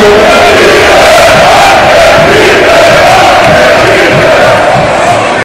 Hallelujah.